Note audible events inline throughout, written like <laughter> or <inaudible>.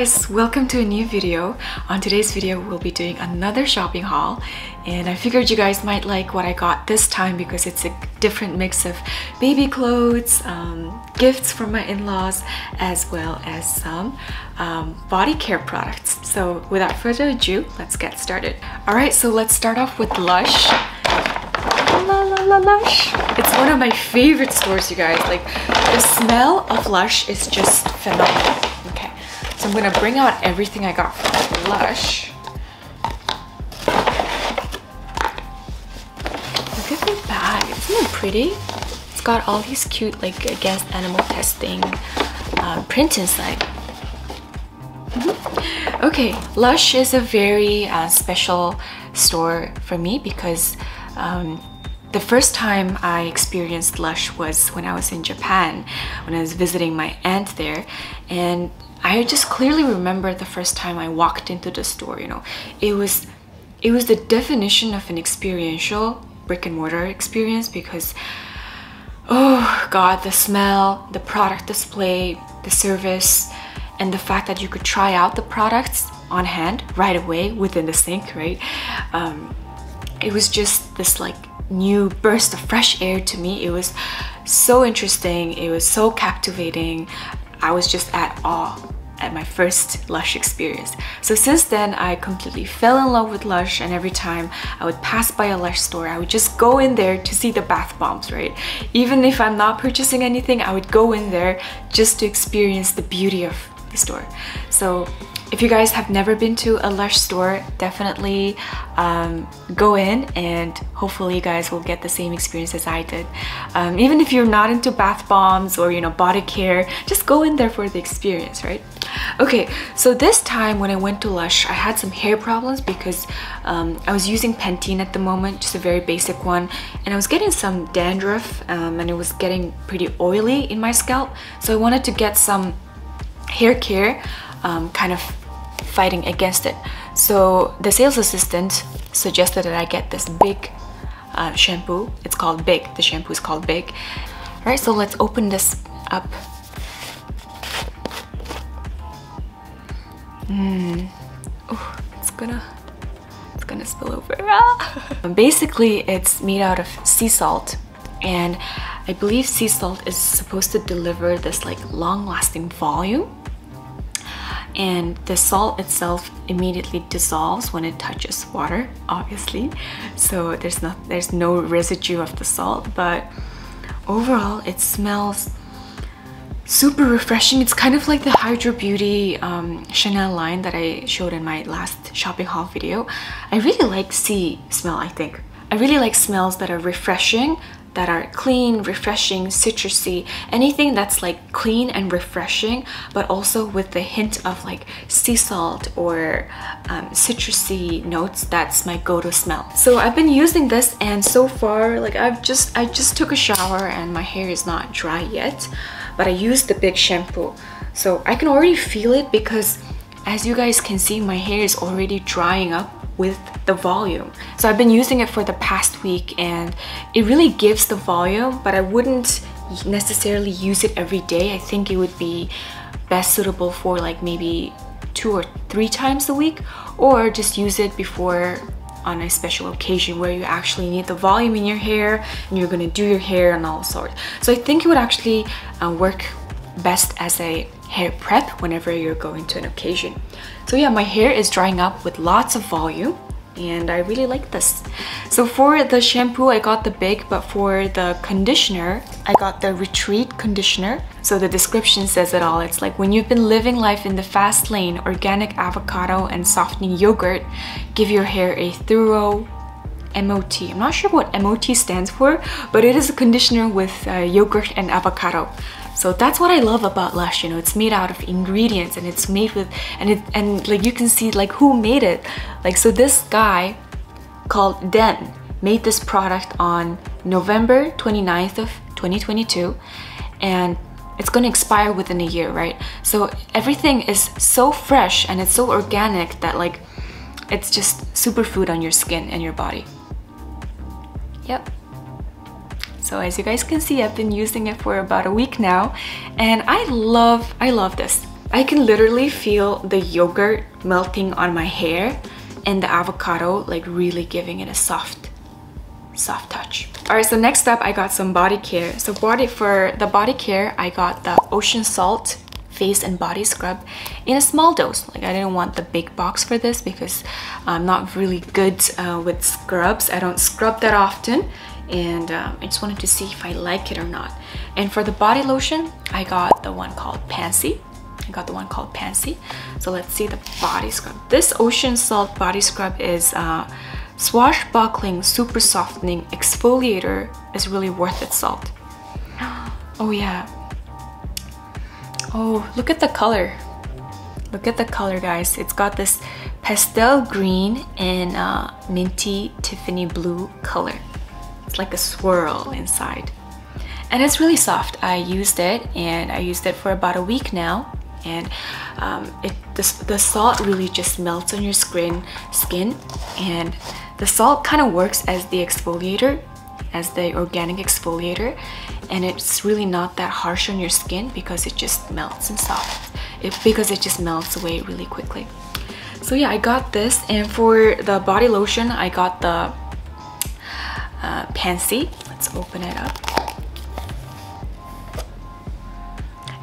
guys, welcome to a new video. On today's video, we'll be doing another shopping haul and I figured you guys might like what I got this time because it's a different mix of baby clothes, um, gifts from my in-laws, as well as some um, body care products. So without further ado, let's get started. Alright, so let's start off with Lush. Lush. It's one of my favorite stores, you guys. Like, the smell of Lush is just phenomenal. So I'm gonna bring out everything I got from Lush. Look at the bag, isn't it pretty? It's got all these cute, like, guess, animal testing uh, print inside. Mm -hmm. Okay, Lush is a very uh, special store for me because um, the first time I experienced Lush was when I was in Japan, when I was visiting my aunt there. And I just clearly remember the first time I walked into the store, you know. It was it was the definition of an experiential brick and mortar experience because oh god, the smell, the product display, the service, and the fact that you could try out the products on hand right away within the sink, right? Um, it was just this like new burst of fresh air to me. It was so interesting. It was so captivating. I was just at awe at my first Lush experience. So since then, I completely fell in love with Lush and every time I would pass by a Lush store, I would just go in there to see the bath bombs, right? Even if I'm not purchasing anything, I would go in there just to experience the beauty of the store. So if you guys have never been to a Lush store, definitely um, go in and hopefully you guys will get the same experience as I did. Um, even if you're not into bath bombs or you know body care, just go in there for the experience, right? Okay, so this time when I went to Lush, I had some hair problems because um, I was using Pantene at the moment, just a very basic one, and I was getting some dandruff um, and it was getting pretty oily in my scalp. So I wanted to get some hair care um, kind of fighting against it. So the sales assistant suggested that I get this big uh, shampoo. It's called Big. The shampoo is called Big. All right, so let's open this up. Mmm. Oh, it's gonna, it's gonna spill over. <laughs> Basically, it's made out of sea salt, and I believe sea salt is supposed to deliver this like long-lasting volume and the salt itself immediately dissolves when it touches water obviously. So there's not there's no residue of the salt but overall it smells super refreshing. It's kind of like the Hydra Beauty um, Chanel line that I showed in my last shopping haul video. I really like sea smell I think. I really like smells that are refreshing that are clean, refreshing, citrusy, anything that's like clean and refreshing, but also with the hint of like sea salt or um, citrusy notes, that's my go-to smell. So I've been using this and so far, like I've just, I just took a shower and my hair is not dry yet, but I used the big shampoo. So I can already feel it because as you guys can see, my hair is already drying up with the volume. So I've been using it for the past week and it really gives the volume, but I wouldn't necessarily use it every day. I think it would be best suitable for like maybe two or three times a week or just use it before on a special occasion where you actually need the volume in your hair and you're gonna do your hair and all sorts. So I think it would actually uh, work best as a hair prep whenever you're going to an occasion. So yeah, my hair is drying up with lots of volume and I really like this. So for the shampoo, I got the big, but for the conditioner, I got the Retread conditioner. So the description says it all. It's like when you've been living life in the fast lane, organic avocado and softening yogurt give your hair a thorough MOT. I'm not sure what MOT stands for, but it is a conditioner with uh, yogurt and avocado. So that's what I love about Lush, you know, it's made out of ingredients and it's made with, and it, and like you can see like who made it. Like, so this guy called Den made this product on November 29th of 2022 and it's gonna expire within a year, right? So everything is so fresh and it's so organic that like, it's just superfood on your skin and your body. So as you guys can see, I've been using it for about a week now and I love, I love this. I can literally feel the yogurt melting on my hair and the avocado like really giving it a soft soft touch. All right so next up i got some body care. So body for the body care i got the ocean salt face and body scrub in a small dose. Like i didn't want the big box for this because i'm not really good uh, with scrubs. I don't scrub that often and um, I just wanted to see if I like it or not. And for the body lotion, I got the one called Pansy. I got the one called Pansy. So let's see the body scrub. This Ocean Salt body scrub is uh, swashbuckling, super softening exfoliator. Is really worth its salt. <gasps> Oh yeah. Oh, look at the color. Look at the color, guys. It's got this pastel green and uh, minty Tiffany blue color. It's like a swirl inside. And it's really soft. I used it and I used it for about a week now and um, it the, the salt really just melts on your skin skin and the salt kind of works as the exfoliator as the organic exfoliator and it's really not that harsh on your skin because it just melts and soft it, because it just melts away really quickly so yeah I got this and for the body lotion I got the uh, Pansy let's open it up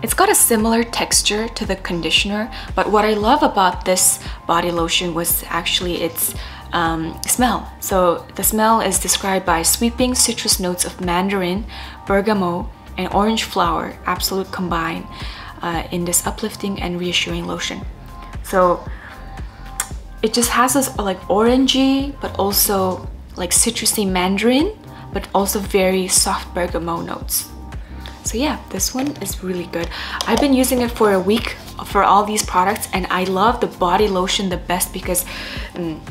It's got a similar texture to the conditioner, but what I love about this body lotion was actually its um, smell. So the smell is described by sweeping citrus notes of mandarin, bergamot, and orange flower absolute combine uh, in this uplifting and reassuring lotion. So it just has this like orangey, but also like citrusy mandarin, but also very soft bergamot notes. So yeah, this one is really good. I've been using it for a week for all these products and I love the body lotion the best because um,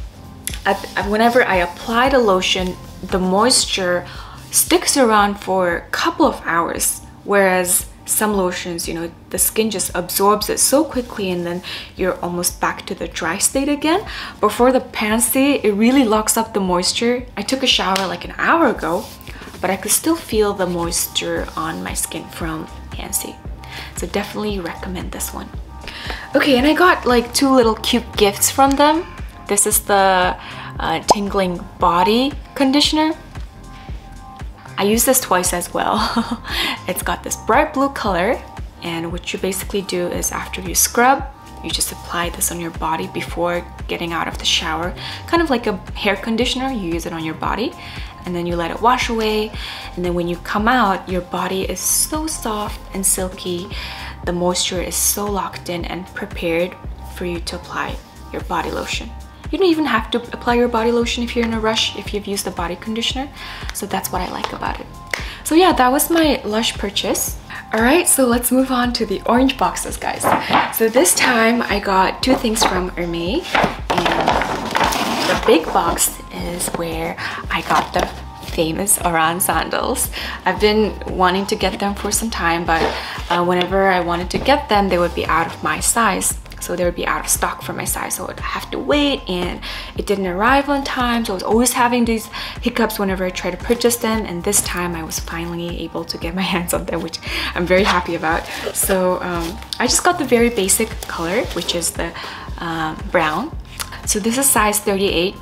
whenever I apply the lotion, the moisture sticks around for a couple of hours. Whereas some lotions, you know, the skin just absorbs it so quickly and then you're almost back to the dry state again. But for the Pansy, it really locks up the moisture. I took a shower like an hour ago but I could still feel the moisture on my skin from Pansy. So definitely recommend this one. Okay, and I got like two little cute gifts from them. This is the uh, Tingling Body Conditioner. I use this twice as well. <laughs> it's got this bright blue color and what you basically do is after you scrub, you just apply this on your body before getting out of the shower. Kind of like a hair conditioner, you use it on your body and then you let it wash away and then when you come out your body is so soft and silky the moisture is so locked in and prepared for you to apply your body lotion you don't even have to apply your body lotion if you're in a rush if you've used the body conditioner so that's what I like about it so yeah that was my Lush purchase Alright, so let's move on to the orange boxes, guys. So this time I got two things from Hermes and the big box is where I got the famous Oran sandals. I've been wanting to get them for some time, but uh, whenever I wanted to get them, they would be out of my size. So they would be out of stock for my size, so I'd have to wait and it didn't arrive on time. So I was always having these hiccups whenever I tried to purchase them. And this time I was finally able to get my <laughs> hands on them, which I'm very happy about. So um, I just got the very basic color, which is the um, brown. So this is size 38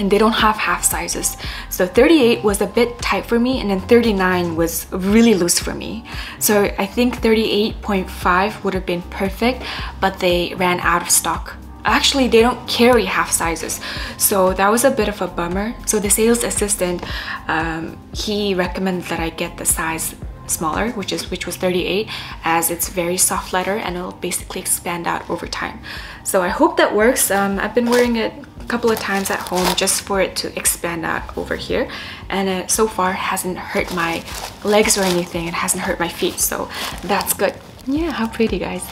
and they don't have half sizes. So 38 was a bit tight for me and then 39 was really loose for me. So I think 38.5 would have been perfect, but they ran out of stock. Actually, they don't carry half sizes. So that was a bit of a bummer. So the sales assistant, um, he recommended that I get the size smaller which is which was 38 as it's very soft leather and it'll basically expand out over time so I hope that works um, I've been wearing it couple of times at home just for it to expand out over here. And it so far hasn't hurt my legs or anything. It hasn't hurt my feet so that's good. Yeah how pretty guys.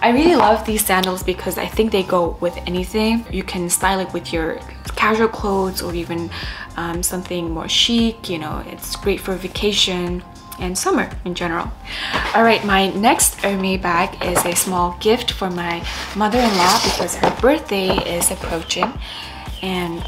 I really love these sandals because I think they go with anything. You can style it with your casual clothes or even um, something more chic, you know, it's great for vacation and summer in general. All right, my next Hermes bag is a small gift for my mother-in-law because her birthday is approaching and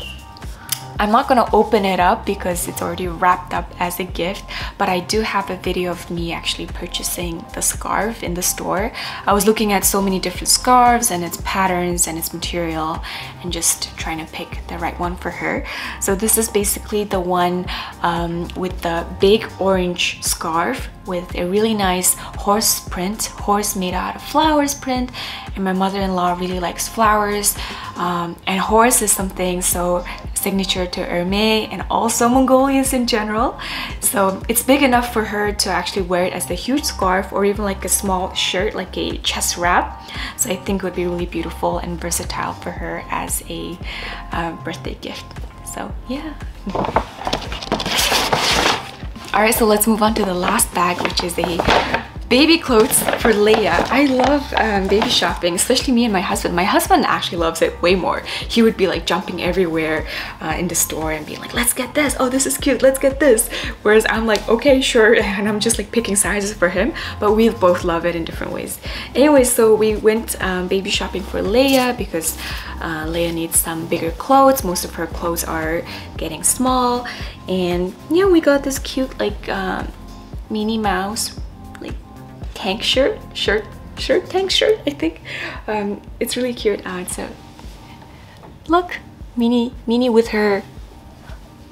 I'm not gonna open it up because it's already wrapped up as a gift, but I do have a video of me actually purchasing the scarf in the store. I was looking at so many different scarves and its patterns and its material and just trying to pick the right one for her. So this is basically the one um, with the big orange scarf with a really nice horse print, horse made out of flowers print. And my mother-in-law really likes flowers. Um, and horse is something so signature to Hermès and also Mongolians in general. So it's big enough for her to actually wear it as a huge scarf or even like a small shirt, like a chest wrap. So I think it would be really beautiful and versatile for her as a uh, birthday gift. So yeah. Alright, so let's move on to the last bag, which is a baby clothes for Leia. I love um, baby shopping, especially me and my husband. My husband actually loves it way more. He would be like jumping everywhere uh, in the store and being like, let's get this. Oh, this is cute. Let's get this. Whereas I'm like, okay, sure. <laughs> And I'm just like picking sizes for him. But we both love it in different ways. Anyway, so we went um, baby shopping for Leia because uh, Leia needs some bigger clothes. Most of her clothes are getting small. And yeah, we got this cute like uh, Minnie Mouse tank shirt, shirt, shirt, tank shirt, I think. Um, it's really cute. Uh, it's a look, Minnie, Minnie with her,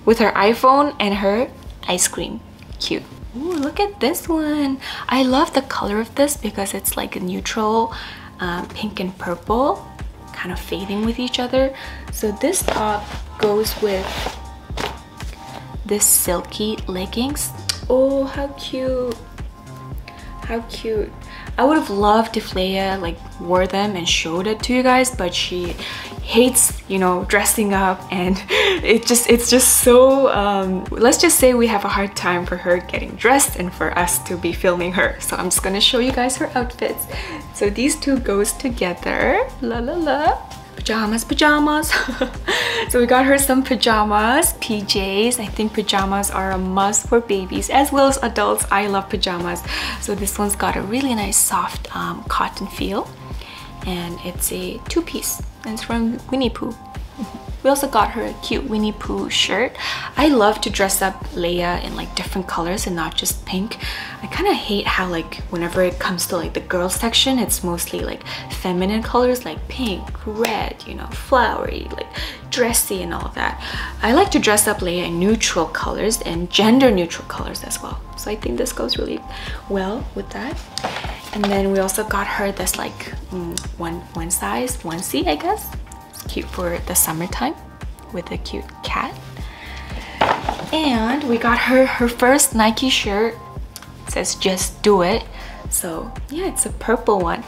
with her iPhone and her ice cream. Cute. Ooh, look at this one. I love the color of this because it's like a neutral uh, pink and purple kind of fading with each other. So this top goes with this silky leggings. Oh, how cute. How cute. I would have loved if Leia like wore them and showed it to you guys, but she hates, you know, dressing up and <laughs> it just it's just so um, let's just say we have a hard time for her getting dressed and for us to be filming her. So I'm just gonna show you guys her outfits. So these two goes together. La la la pajamas, pajamas. <laughs> so we got her some pajamas, PJs. I think pajamas are a must for babies as well as adults. I love pajamas. So this one's got a really nice soft um, cotton feel and it's a two-piece and it's from Winnie Pooh. We also got her a cute Winnie Pooh shirt. I love to dress up Leia in like different colors and not just pink. I kind of hate how like whenever it comes to like the girls section, it's mostly like feminine colors like pink, red, you know, flowery, like dressy and all of that. I like to dress up Leia in neutral colors and gender neutral colors as well. So I think this goes really well with that. And then we also got her this like mm, one one size onesie, I guess cute for the summertime with a cute cat. And we got her her first Nike shirt. It says just do it. So yeah, it's a purple one.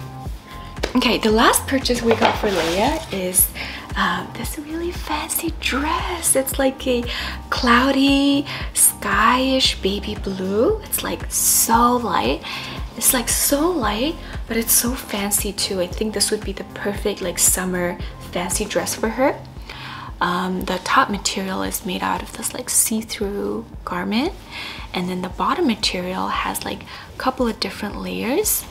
Okay, the last purchase we got for Leia is um, this really fancy dress. It's like a cloudy, skyish baby blue. It's like so light. It's like so light, but it's so fancy too. I think this would be the perfect like summer fancy dress for her. Um, the top material is made out of this like see-through garment and then the bottom material has like a couple of different layers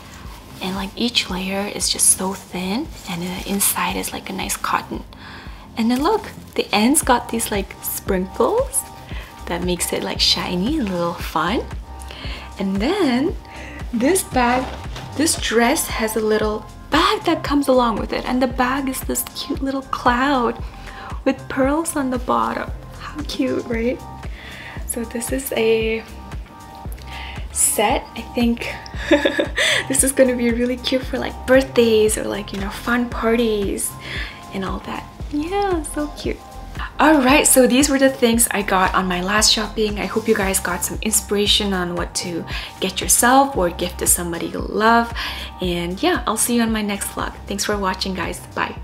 and like each layer is just so thin and the inside is like a nice cotton and then look the ends got these like sprinkles that makes it like shiny and a little fun and then this bag this dress has a little bag that comes along with it. And the bag is this cute little cloud with pearls on the bottom. How cute right? So this is a set i think. <laughs> This is going to be really cute for like birthdays or like you know fun parties and all that. Yeah so cute Alright, so these were the things I got on my last shopping. I hope you guys got some inspiration on what to get yourself or gift to somebody you love. And yeah, I'll see you on my next vlog. Thanks for watching guys. Bye.